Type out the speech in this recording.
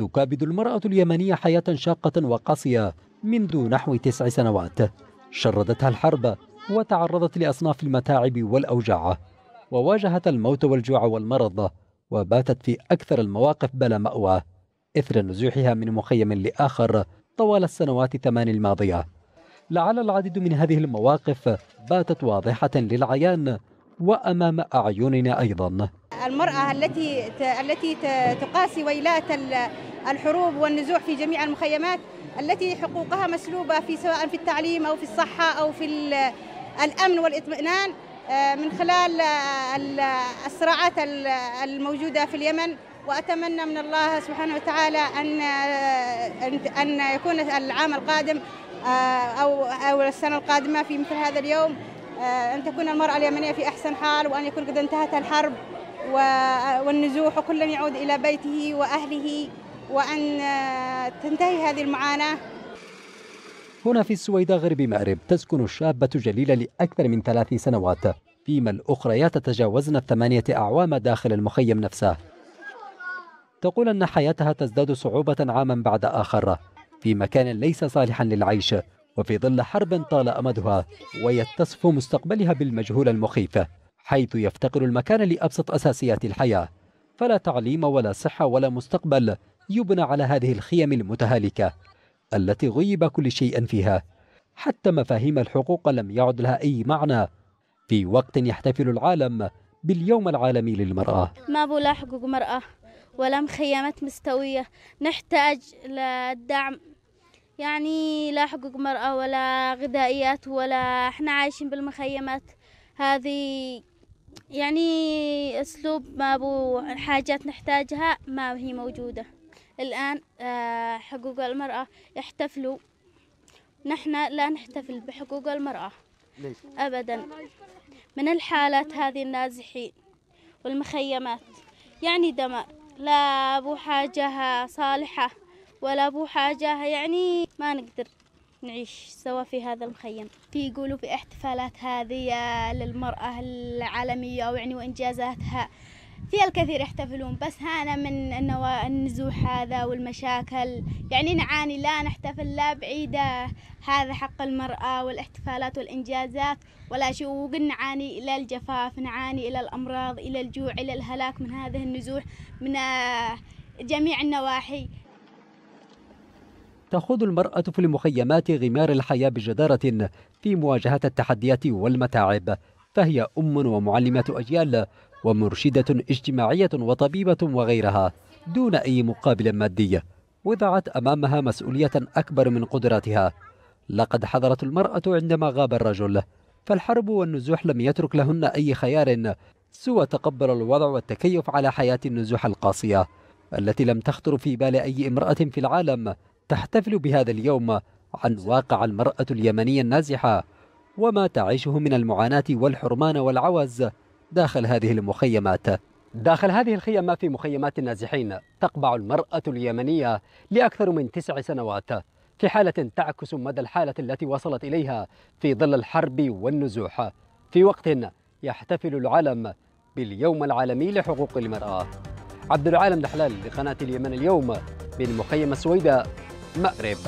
تكابد المرأة اليمنية حياة شاقة وقاسية منذ نحو تسع سنوات. شردتها الحرب وتعرضت لأصناف المتاعب والأوجاع وواجهت الموت والجوع والمرض وباتت في أكثر المواقف بلا مأوى إثر نزوحها من مخيم لآخر طوال السنوات الثمان الماضية. لعل العديد من هذه المواقف باتت واضحة للعيان وأمام أعيننا أيضا. المرأة التي التي تقاسي ويلات الحروب والنزوح في جميع المخيمات التي حقوقها مسلوبة في سواء في التعليم أو في الصحة أو في الأمن والاطمئنان من خلال الصراعات الموجودة في اليمن. وأتمنى من الله سبحانه وتعالى أن أن يكون العام القادم أو أو السنة القادمة في مثل هذا اليوم أن تكون المرأة اليمنية في أحسن حال وأن يكون قد انتهت الحرب والنزوح وكل يعود إلى بيته وأهله. وأن تنتهي هذه المعاناة. هنا في السويداء غرب مأرب تسكن الشابة جليلة لأكثر من ثلاث سنوات. فيما الأخريات تجاوزن الثمانية أعوام داخل المخيم نفسه. تقول أن حياتها تزداد صعوبة عاما بعد آخر. في مكان ليس صالحا للعيش وفي ظل حرب طال أمدها ويتصف مستقبلها بالمجهول المخيف حيث يفتقر المكان لأبسط أساسيات الحياة. فلا تعليم ولا صحة ولا مستقبل يبنى على هذه الخيم المتهالكة التي غيب كل شيء فيها حتى مفاهيم الحقوق لم يعد لها أي معنى. في وقت يحتفل العالم باليوم العالمي للمرأة. ما بولا حقوق مرأة ولا مخيمات مستوية نحتاج للدعم يعني لا حقوق مرأة ولا غذائيات ولا إحنا عايشين بالمخيمات. هذه يعني أسلوب ما بو حاجات نحتاجها ما هي موجودة. الآن حقوق المرأة يحتفلوا. نحن لا نحتفل بحقوق المرأة. ليش؟ أبدا. من الحالات هذه النازحين والمخيمات يعني دمار لا أبو حاجة صالحة ولا أبو حاجة يعني ما نقدر نعيش سوا في هذا المخيم. في يقولوا في احتفالات هذه للمرأة العالمية ويعني وإنجازاتها. في الكثير يحتفلون بس هانا من النزوح هذا والمشاكل. يعني نعاني لا نحتفل لا بعيدة هذا حق المرأة والاحتفالات والإنجازات ولا شيء. وقل نعاني إلى الجفاف نعاني إلى الأمراض إلى الجوع إلى الهلاك من هذه النزوح من جميع النواحي. تخوض المرأة في المخيمات غمار الحياة بجدارة في مواجهة التحديات والمتاعب فهي أم ومعلمة أجيال ومرشدة اجتماعية وطبيبة وغيرها دون أي مقابل مادي وضعت أمامها مسؤولية أكبر من قدراتها. لقد حضرت المرأة عندما غاب الرجل فالحرب والنزوح لم يترك لهن أي خيار سوى تقبل الوضع والتكيف على حياة النزوح القاسية التي لم تخطر في بال أي امرأة في العالم تحتفل بهذا اليوم عن واقع المرأة اليمنية النازحة وما تعيشه من المعاناة والحرمان والعوز داخل هذه المخيمات. داخل هذه الخيمة في مخيمات النازحين تقبع المرأة اليمنية لأكثر من تسع سنوات في حالة تعكس مدى الحالة التي وصلت إليها في ظل الحرب والنزوح. في وقت يحتفل العالم باليوم العالمي لحقوق المرأة. عبد العالم دحلال لقناة اليمن اليوم من مخيم السويداء مأرب